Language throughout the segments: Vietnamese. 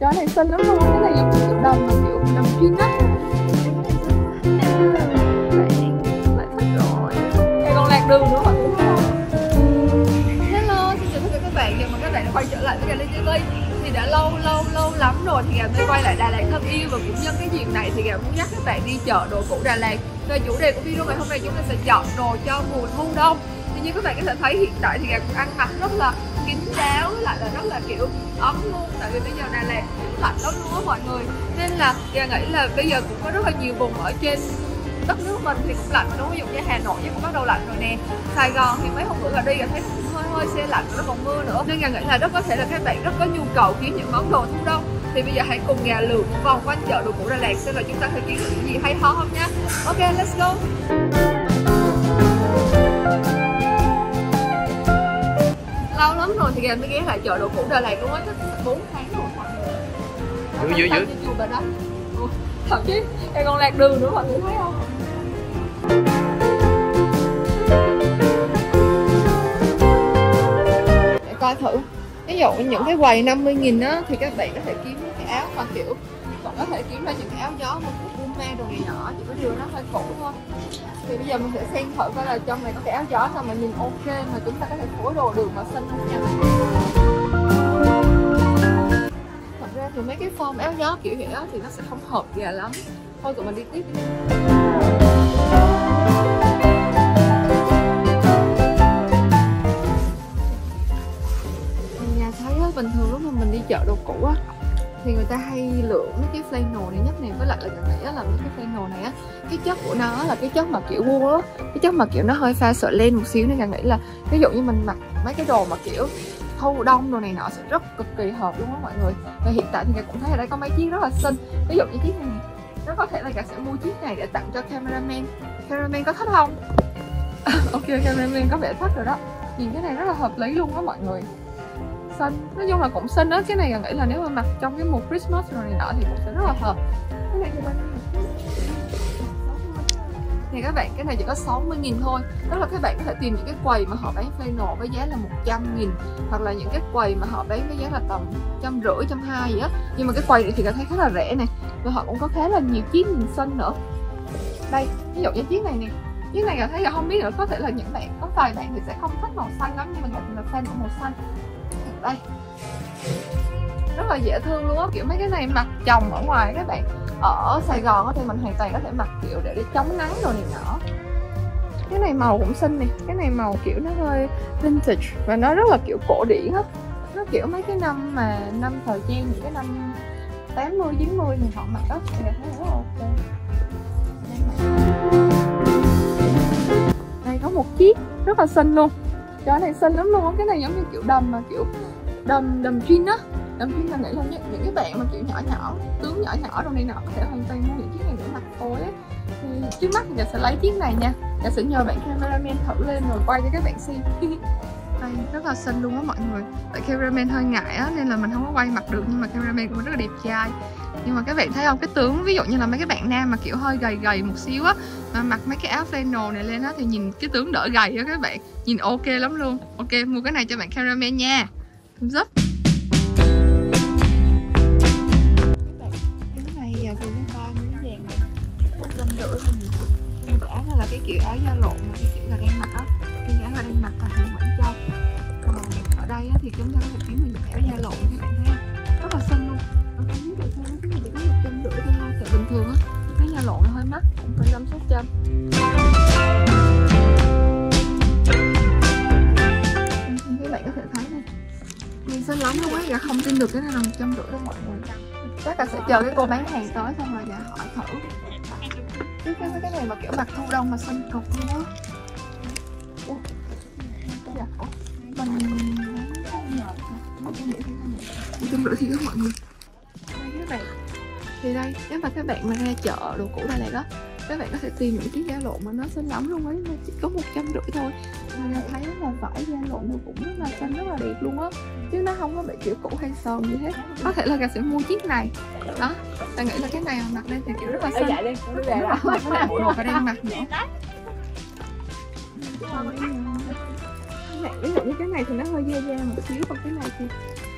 chó này xinh lắm luôn, cái này giống như kiểu đầm kiểu đầm chuyên á Lại thích rồi Đây còn lạc đường nữa mọi người? Hello, xin chào tất cả các bạn, chào mừng các bạn đã quay trở lại với Gà TV Thì đã lâu lâu lâu lắm rồi. Thì Gà mới quay lại Đà Lạt thân yêu Và cũng nhân cái dịp này thì Gà muốn nhắc các bạn đi chợ đồ cũ Đà Lạt. Và chủ đề của video ngày hôm nay chúng ta sẽ chọn đồ cho mùa thu đông như các bạn có thể thấy hiện tại thì Gà cũng ăn mặc rất là kín đáo, với lại là rất là, kiểu, ấm luôn. Tại vì bây giờ Đà Lạt lạnh lắm luôn á mọi người. Nên là Gà nghĩ là bây giờ cũng có rất là nhiều vùng ở trên đất nước mình thì cũng lạnh đúng không? ví dụ như Hà Nội cũng bắt đầu lạnh rồi nè. Sài Gòn thì mấy hôm bữa gần đi Gà thấy cũng hơi hơi xe lạnh, nó còn mưa nữa. Nên Gà nghĩ là rất có thể là các bạn rất có nhu cầu kiếm những món đồ thu đông. Thì bây giờ hãy cùng Gà lượn vòng quanh chợ đồ cũ Đà Lạt xem là chúng ta sẽ kiếm được những gì hay ho không nhá. Ok, let's go. Lâu lắm rồi thì Gà mới ghé lại chợ đồ cũ Đà Lạt luôn á chắc 4 tháng rồi. Mọi người Dữ, dữ, dữ. Thậm chí em còn lạc đường nữa mọi người thấy không? Để coi thử. Ví dụ những cái quầy 50 nghìn á thì các bạn có thể kiếm những cái áo mà kiểu còn có thể kiếm ra những cái áo gió mà của Puma đồ này nọ chỉ có điều nó hơi cũ thôi thì bây giờ mình sẽ xem thử coi là trong này có cái áo gió nào mà nhìn ok mà chúng ta có thể phối đồ được mà xinh không nha. Thật ra thì mấy cái form áo gió kiểu vậy đó thì nó sẽ không hợp gà lắm. Thôi tụi mình đi tiếp đi. Nhà thấy á, bình thường lúc mà mình đi chợ đồ cũ á thì người ta hay lựa mấy cái flannel này nhất này với lại là mình nghĩ á, là mấy cái flannel này á, cái chất của nó là cái chất mà, kiểu, wool á, cái chất mà, kiểu, nó hơi pha sợi len một xíu nên là nghĩ là, ví dụ như mình mặc mấy cái đồ mà, kiểu thu đông đồ này nọ sẽ rất cực kỳ hợp luôn á mọi người. Và hiện tại thì Gà cũng thấy ở đây có mấy chiếc rất là xinh. Ví dụ như chiếc này, nó có thể là Gà sẽ mua chiếc này để tặng cho cameraman. Cameraman có thích không? Ok, cameraman có vẻ thích rồi đó. Nhìn cái này rất là hợp lý luôn á mọi người xinh nói chung là cũng xinh đó cái này là nghĩ là nếu mà mặc trong cái mùa Christmas rồi này nọ thì cũng sẽ rất là hợp. Cái này thì bên thì các bạn cái này chỉ có 60 nghìn thôi. Tức là các bạn có thể tìm những cái quầy mà họ bán final với giá là 100 nghìn Hoặc là những cái quầy mà họ bán với giá là tầm trăm rưỡi, trăm hai gì á Nhưng mà cái quầy này thì cảm thấy khá là rẻ này Và họ cũng có khá là nhiều chiếc nhìn xinh nữa. Đây, ví dụ như chiếc này nè cái này cảm thấy là không biết nữa Có thể là những bạn, có vài bạn thì sẽ không thích màu xanh lắm Nhưng mà mình là fan của màu xanh. Đây. Rất là dễ thương luôn á kiểu mấy cái này mặc chồng ở ngoài các bạn ở Sài Gòn thì mình hoàn toàn có thể mặc kiểu để, để chống nắng rồi này nọ. Cái này màu cũng xinh nè cái này màu kiểu nó hơi vintage và nó rất là kiểu cổ điển á. Nó kiểu mấy cái năm mà năm thời trang những cái năm 80 90 thì họ mặc đó thì thấy rất là ok một chiếc rất là xinh luôn. Trời này xinh lắm luôn cái này giống như kiểu đầm mà kiểu đầm đầm jean á. Đầm jean là nghĩ là những, những cái bạn mà kiểu nhỏ nhỏ tướng nhỏ nhỏ trong này nọ có thể hoàn toàn mua những chiếc này để mặc phối á. Thì trước mắt thì giờ sẽ lấy chiếc này nha. Giờ sẽ nhờ bạn cameraman thử lên rồi quay cho các bạn xem. Đây rất là xinh luôn á mọi người. Tại cameraman hơi ngại á nên là mình không có quay mặt được nhưng mà cameraman cũng rất là đẹp trai nhưng mà các bạn thấy không? Cái tướng ví dụ như là mấy cái bạn nam mà kiểu hơi gầy gầy một xíu á mà mặc mấy cái áo flannel này lên á thì nhìn cái tướng đỡ gầy á các bạn. Nhìn ok lắm luôn. Ok mua cái này cho bạn cameraman nha. Thumbs giúp cái này giờ ba miếng vàng này là cái kiểu áo da lộn mà cái kiểu là đang mặc á. Cái áo là đang mặc là hàng Quảng Châu còn ở đây á, thì chúng ta có thể kiếm được áo da lộn các bạn thấy không? Là xinh luôn. Không biết được nó chỉ có một trăm rưỡi thôi tại bình thường á cái da lộn hơi mắc cũng phải năm sáu trăm các bạn có thể thấy này nhìn xinh lắm luôn á gà không tin được cái này là một trăm rưỡi đâu mọi người chắc là sẽ chờ cái cô bán hàng tới xong rồi gà hỏi thử. Chứ cái cái này mà kiểu mặc thu đông mà xinh cực luôn á trăm rưỡi thì các mọi người. Đây các bạn. Thì đây nếu mà các bạn mà ra chợ đồ cũ Đà Lạt đó các bạn có thể tìm những chiếc da lộn mà nó xinh lắm luôn ấy mà chỉ có một trăm rưỡi thôi. Mà thấy là vải da lộn nó cũng rất là xinh rất là đẹp luôn á. Chứ nó không có bị kiểu cũ hay sờn gì hết. Có thể là gà sẽ mua chiếc này. Đó ta nghĩ là cái này mà mặc lên thì kiểu rất là xinh. đi rồi, có một bộ và đang mặc nữa. Cái này, ví dụ như cái này thì nó hơi da da một xíu còn cái này thì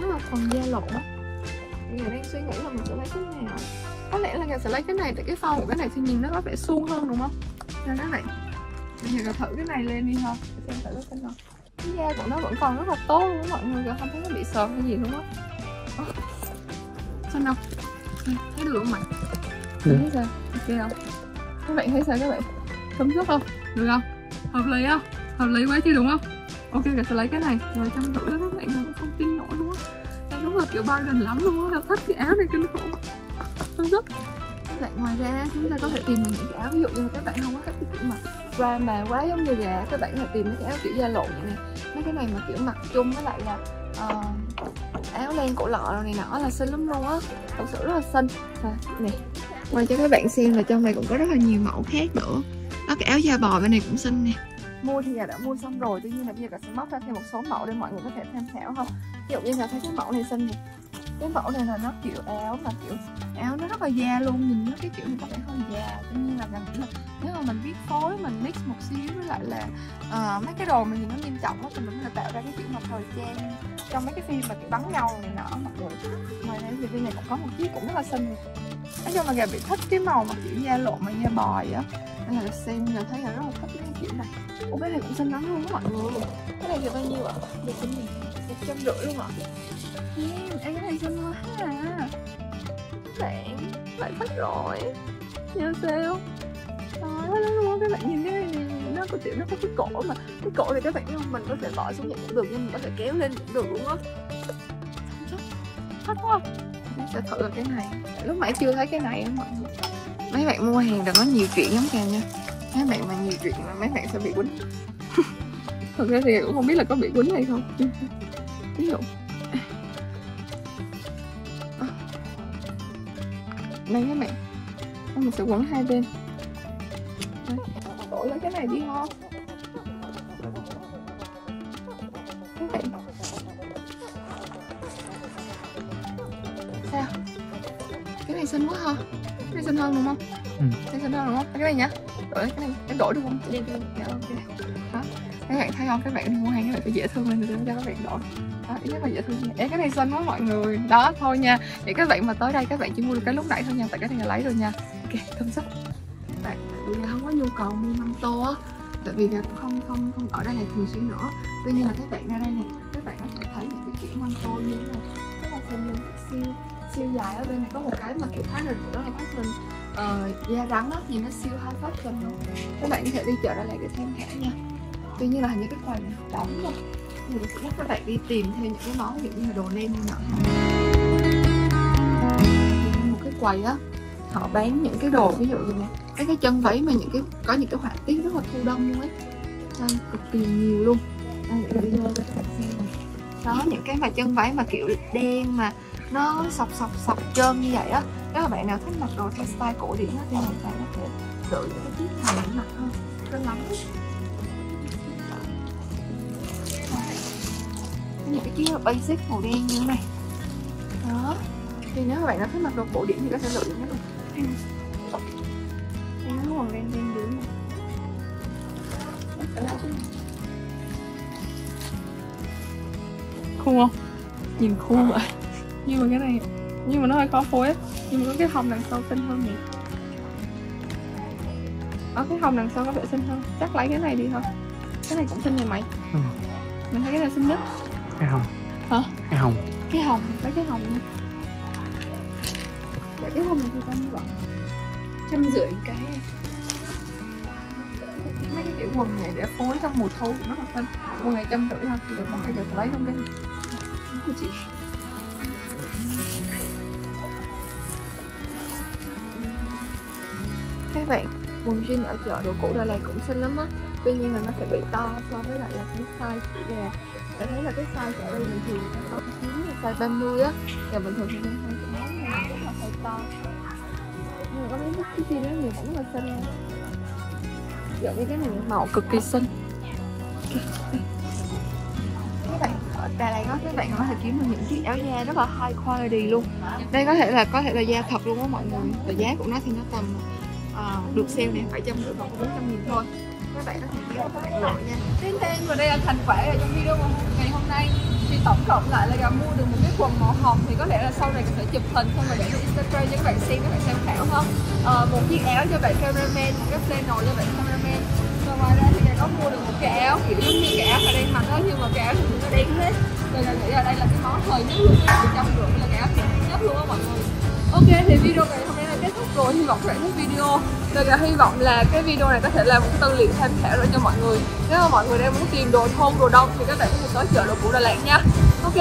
nó là phần da lộn á Người đang suy nghĩ là mình sẽ lấy cái nào. Có lẽ là người sẽ lấy cái này Tại cái form của cái này thì nhìn nó có vẻ suông hơn đúng không? Nên các bạn Mình giờ thử cái này lên đi không Xem thử cái nào. Cái da của nó vẫn còn rất là tốt luôn á mọi người Giờ không thấy nó bị sờn hay gì luôn á. Sao không Thấy được không mày? Ừ. Thấy sao? Ok không? Các bạn thấy sao các bạn? Thấm sức không? Được không? Hợp lý không? Hợp lý quá chứ đúng không Ok cả sẽ lấy cái này. Rồi trăm rưỡi đó các bạn Mình không tin nổi luôn á đúng là kiểu Biden lắm luôn á Thích cái áo này kinh khủng. Thấm sức các bạn ngoài ra chúng ta có thể tìm những cái áo ví dụ như các bạn không có thích cái kiểu mà drama quá giống như gà các bạn có thể tìm mấy cái áo kiểu da lộn vậy nè mấy cái này mà kiểu mặc chung với lại là uh, áo len cổ lọ rồi này nọ là xinh lắm luôn á. Thật sự rất là xinh. À, nè ngoài cho các bạn xem là trong này cũng có rất là nhiều mẫu khác nữa. Đó cái áo da bò bên này cũng xinh nè mua thì là đã mua xong rồi tuy nhiên là bây giờ cả sẽ móc ra thêm một số mẫu để mọi người có thể tham khảo không ví dụ như là thấy cái mẫu này xinh này. cái mẫu này là nó kiểu áo mà kiểu áo nó rất là da luôn nhìn nó cái kiểu này có vẻ hơi già tuy nhiên là gần như là nếu mà mình biết phối mình mix một xíu với lại là uh, mấy cái đồ mà nhìn nó nghiêm trọng đó thì mình có thể tạo ra cái kiểu mà thời trang trong mấy cái phim mà kiểu bắn nhau này nọ mọi người ngoài ra thì phim này cũng có một chiếc cũng rất là xinh này nói chung là gà bị thích cái màu mà kiểu da lộn mà da bòi á. Nên là xem là thấy là rất là thích cái kiểu này. Ủa cái này cũng xinh lắm luôn các mọi người. Cái này thì bao nhiêu ạ? một trăm này Một trăm rưỡi luôn ạ. Yeah, em cái này xinh quá à Bạn, bạn thích rồi. Sao sao? trời ơi luôn á, các bạn nhìn cái này nè Nó có kiểu nó có cái cổ mà. Cái cổ thì các bạn không? Mình có thể bỏ xuống vậy cũng được Nhưng mình có thể kéo lên cũng được luôn á. Thích quá. Mình sẽ thử cái này? Lúc nãy chưa thấy cái này á mọi người. Mấy bạn mua hàng đừng có nhiều chuyện giống kìa nha. Mấy bạn mà nhiều chuyện là mấy bạn sẽ bị quýnh. Thật ra thì cũng không biết là có bị quýnh hay không. Ví dụ. À. Đây các bạn. Mình sẽ quấn hai bên. Đây. đổi lấy cái này đi ho các bạn. Này xinh quá ha. Cái này xinh hơn đúng không? Ừ. cái xinh hơn đúng không? Cái này nhá. Đổi cái này em đổi được không? Chị dạ ok. Đó. Các bạn thấy không? Các bạn đi mua hàng các bạn phải dễ thương lên để cho các bạn đổi. Đó ý rất là dễ thương. Nha Ê, cái này xinh quá mọi người. Đó thôi nha. Để các bạn mà tới đây các bạn chỉ mua được cái lúc nãy thôi nha. Tại cái này là lấy rồi nha. Ok thơm sức các bạn bây giờ không có nhu cầu mua măng tô á. Tại vì là không không không ở đây này thường xuyên nữa. Tuy nhiên là các bạn ra đây này các bạn có thể thấy những cái kiểu măng tô như thế này siêu dài ở bên này có một cái mà kiểu fashion của đó là phát mình uh, da rắn á nhìn nó siêu high fashion luôn. Các bạn có thể đi chợ ra lại để xem khảo nha. Tuy nhiên là hình như cái quầy này đóng rồi thì mình sẽ giúp các bạn đi tìm thêm những cái món ví dụ như là đồ nem như nọ. Một cái quầy á họ bán những cái đồ ví dụ như này cái cái chân váy mà những cái có những cái họa tiết rất là thu đông luôn ấy. Đang cực kỳ nhiều luôn. Đây đi vô cho các bạn xem đó những cái mà chân váy mà kiểu đen mà nó sọc sọc sọc trơn như vậy á. Nếu mà bạn nào thích mặc đồ theo style cổ điển á, thì mình phải có thể đổi những cái chiếc này để mặc hơn rất lắm những cái chiếc basic màu đen như thế này. Đó. Thì nếu mà bạn nào thích mặc đồ cổ điển thì có thể lựa những cái này Em nó còn đen đen dưới này. Cool không? Nhìn cool vậy. Nhưng mà cái này Nhưng mà nó hơi khó phối Nhưng mà có cái hồng đằng sau xinh hơn nhỉ? Ở cái hồng đằng sau có vẻ xinh hơn. Chắc lấy cái này đi thôi. Cái này cũng xinh này mày. Ừ. Mình thấy cái này xinh nhất. Cái hồng. Hả? cái hồng. Cái hồng. Lấy cái hồng nha Dạ cái hồng này thì bao nhiêu ạ? Trăm rưỡi cái. Mấy cái kiểu quần này để phối trong mùa thu nó là xinh. Quần này trăm rưỡi thôi, thì không bao giờ phải lấy không cái của chị Các bạn, quần jean ở chợ đồ cũ Đà Lạt cũng xinh lắm á. Tuy nhiên là nó sẽ bị to so với lại là cái size của gà Để thấy là cái size ở đây bình thường nó to là size 30 á. Và bình thường thì nó size của nó là rất là size to. Nhưng mà có mấy cái gì đó thì cũng rất là xinh luôn. Dạ như cái này màu cực kỳ xinh. Các bạn ở Đà Lạt đó các bạn có thể kiếm được những chiếc áo da rất là high quality luôn. Đây có thể là có thể là da thật luôn á mọi người. Và giá của nó thì nó tầm à, được sale này phải trăm rưỡi còn có bốn trăm nghìn thôi. Các bạn có thể ghé các bạn lựa nha. Tên tên và đây là thành quả ở trong video ngày hôm nay. Thì tổng cộng lại là mua được một cái quần màu hồng thì có thể là sau này có thể chụp hình xong rồi để lên Instagram cho các bạn xem các bạn tham khảo không? À, một chiếc áo cho bạn cameraman một cái flannel cho bạn cameraman. Và ngoài ra thì có mua được một cái áo kiểu giống như cái áo mà đang mặc đó nhưng mà cái áo thì nó đen hết. Rồi là nghĩ là đây là cái món thời nhất luôn trong một là cái áo đẹp nhất luôn á mọi người. Ok thì video ngày hôm nay kết thúc rồi, hy vọng các bạn thích video. Và hy vọng là cái video này có thể là một cái tư liệu tham khảo để cho mọi người. Nếu mà mọi người đang muốn tìm đồ thôn, đồ đông thì các bạn có thể tới chợ đồ cũ Đà Lạt nha. Ok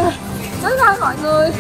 tới thôi mọi người.